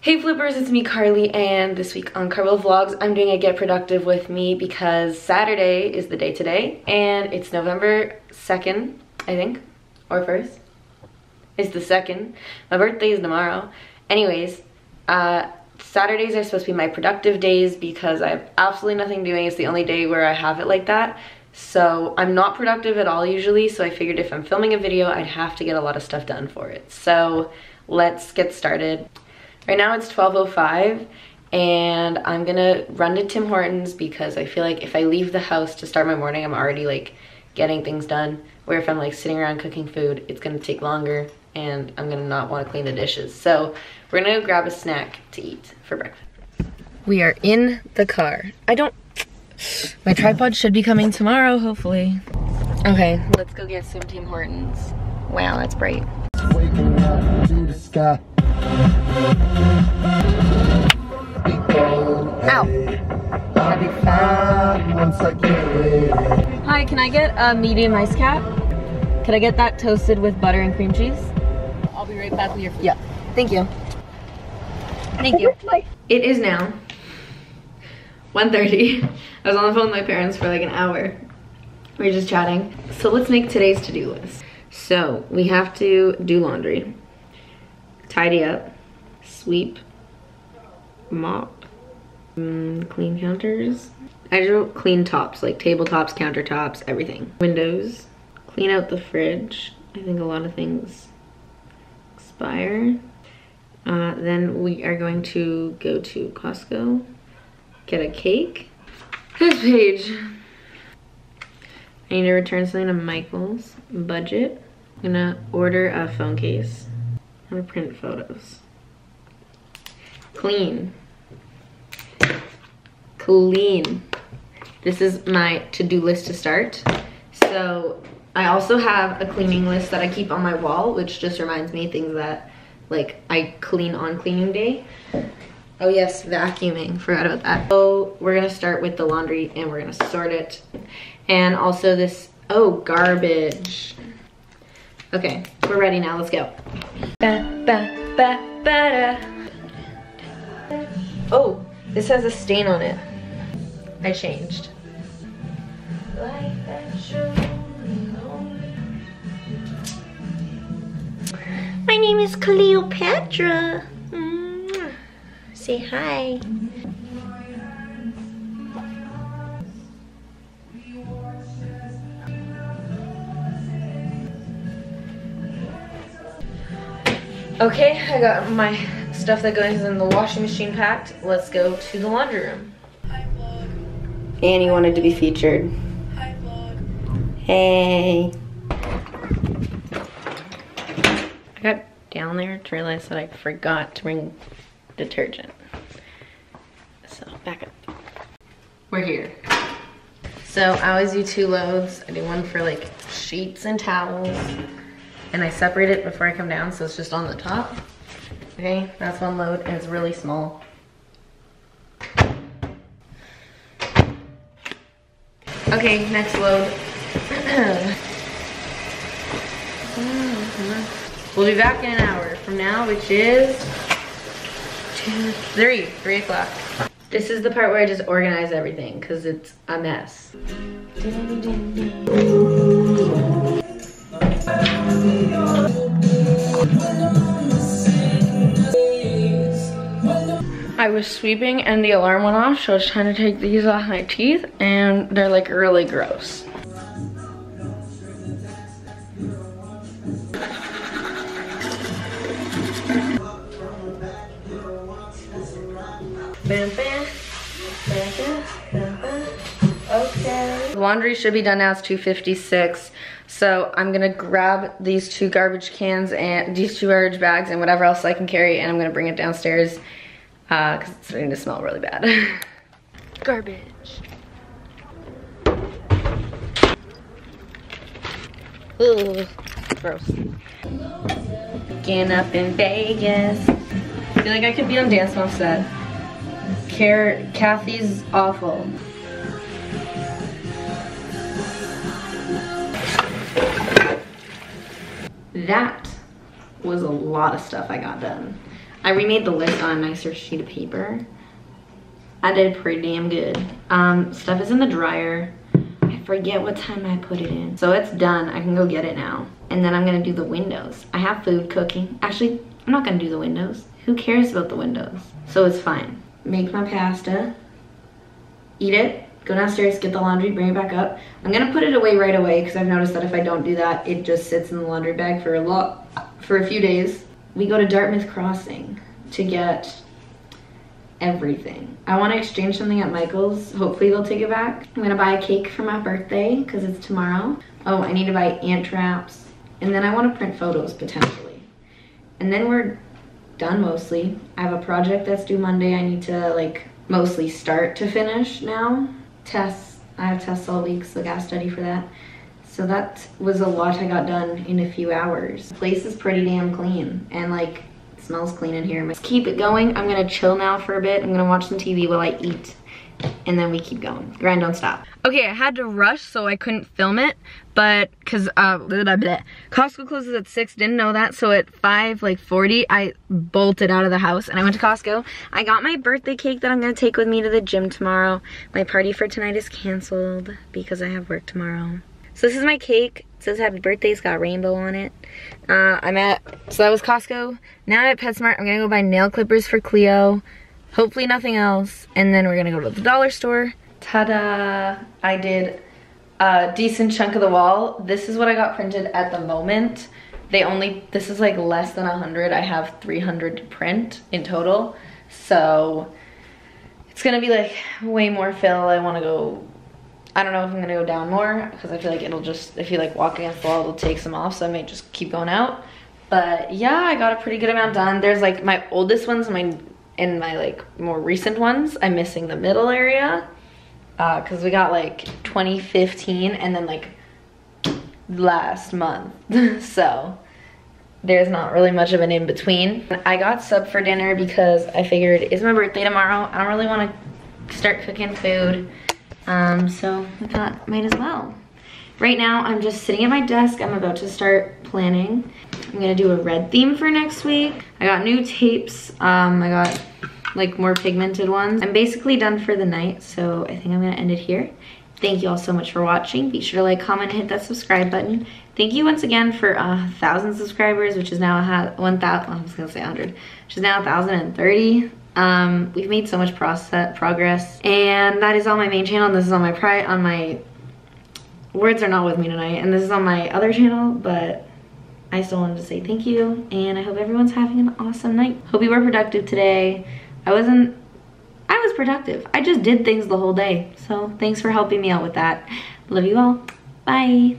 Hey flippers, it's me Carly and this week on Cartwheel Vlogs I'm doing a Get Productive with me because Saturday is the day today and it's November 2nd, I think, or 1st. It's the 2nd. My birthday is tomorrow. Anyways, uh, Saturdays are supposed to be my productive days because I have absolutely nothing doing. It's the only day where I have it like that. So I'm not productive at all usually, so I figured if I'm filming a video, I'd have to get a lot of stuff done for it. So let's get started. Right now it's 12.05 and I'm gonna run to Tim Hortons because I feel like if I leave the house to start my morning, I'm already like getting things done. Where if I'm like sitting around cooking food, it's gonna take longer and I'm gonna not wanna clean the dishes. So we're gonna go grab a snack to eat for breakfast. We are in the car. I don't, my tripod should be coming tomorrow, hopefully. Okay, let's go get some Tim Hortons. Wow, that's bright. Waking up to the sky. Ow. I'll be fine once I get ready. Hi, can I get a medium ice cap? Can I get that toasted with butter and cream cheese? I'll be right back with your food. Yeah, thank you. Thank you. It is now 1.30. I was on the phone with my parents for like an hour. We were just chatting. So let's make today's to-do list. So we have to do laundry, tidy up, sweep, mop, mm, clean counters. I wrote clean tops, like tabletops, countertops, everything. Windows, clean out the fridge. I think a lot of things expire. Uh, then we are going to go to Costco, get a cake. This page. I need to return something to Michael's. Budget. I'm gonna order a phone case. Print photos. Clean. Clean. This is my to-do list to start. So I also have a cleaning list that I keep on my wall, which just reminds me things that like I clean on cleaning day. Oh yes, vacuuming, forgot about that. So we're gonna start with the laundry and we're gonna sort it. And also this, oh, garbage. Okay, we're ready now, let's go. Ba, ba, ba, ba, da. Oh, this has a stain on it. I changed. My name is Cleopatra. Mwah. Say hi. Okay, I got my stuff that goes in the washing machine packed. Let's go to the laundry room. Annie wanted to be featured. Hi, vlog. Hey. I got down there to realize that I forgot to bring detergent. So back up. We're here. So I always do two loads. I do one for like sheets and towels. And I separate it before I come down so it's just on the top. Okay, that's one load and it's really small. Okay, next load. we'll be back in an hour from now, which is two, three, three o'clock. This is the part where I just organize everything because it's a mess. Was sweeping and the alarm went off, so I was trying to take these off my teeth and they're like really gross. Bam, bam, bam, bam, bam, bam. Okay. Laundry should be done now, it's 2.56. So I'm gonna grab these two garbage cans and these two garbage bags and whatever else I can carry and I'm gonna bring it downstairs Uh, because it's starting to smell really bad. Garbage. Ugh, gross. Getting up in Vegas. I feel like I could be on Dance Moms set. Care Kathy's awful. That was a lot of stuff I got done. I remade the list on a nicer sheet of paper. I did pretty damn good. Um, stuff is in the dryer. I forget what time I put it in. So it's done. I can go get it now. And then I'm gonna do the windows. I have food cooking. Actually, I'm not gonna do the windows. Who cares about the windows? So it's fine. Make my pasta, eat it, go downstairs, get the laundry, bring it back up. I'm gonna put it away right away because I've noticed that if I don't do that, it just sits in the laundry bag for a lot, for a few days. We go to Dartmouth Crossing to get everything. I want to exchange something at Michael's. Hopefully they'll take it back. I'm gonna buy a cake for my birthday because it's tomorrow. Oh, I need to buy ant traps. And then I want to print photos potentially. And then we're done mostly. I have a project that's due Monday. I need to like mostly start to finish now. Tests, I have tests all week, so I got to study for that. So that was a lot I got done in a few hours. The place is pretty damn clean and like smells clean in here. Let's keep it going. I'm gonna chill now for a bit. I'm gonna watch some TV while I eat and then we keep going. Grind don't stop. Okay, I had to rush so I couldn't film it, but cause uh, blah, blah, blah. Costco closes at six, didn't know that. So at five, like 40, I bolted out of the house and I went to Costco. I got my birthday cake that I'm gonna take with me to the gym tomorrow. My party for tonight is canceled because I have work tomorrow. So this is my cake. It says happy birthday, it's got rainbow on it. Uh, I'm at, so that was Costco. Now I'm at PetSmart, I'm gonna go buy nail clippers for Cleo. Hopefully nothing else. And then we're gonna go to the dollar store. Ta-da! I did a decent chunk of the wall. This is what I got printed at the moment. They only, this is like less than 100. I have 300 to print in total. So it's gonna be like way more fill. I wanna go I don't know if I'm gonna go down more because I feel like it'll just, if you like walk against the wall, it'll take some off. So I may just keep going out. But yeah, I got a pretty good amount done. There's like my oldest ones, my in my like more recent ones, I'm missing the middle area. Uh, Cause we got like 2015 and then like last month. so there's not really much of an in-between. I got sub for dinner because I figured it's my birthday tomorrow. I don't really wanna start cooking food. Um, so I thought might as well. Right now I'm just sitting at my desk. I'm about to start planning. I'm gonna do a red theme for next week. I got new tapes. Um, I got like more pigmented ones. I'm basically done for the night, so I think I'm gonna end it here. Thank you all so much for watching. Be sure to like, comment, hit that subscribe button. Thank you once again for a thousand subscribers, which is now 1,000, I was gonna say 100, which is now 1,030. Um, we've made so much process, progress and that is on my main channel and this is on my pri on my words are not with me tonight and this is on my other channel but I still wanted to say thank you and I hope everyone's having an awesome night. Hope you were productive today. I wasn't, I was productive. I just did things the whole day. So thanks for helping me out with that. Love you all. Bye.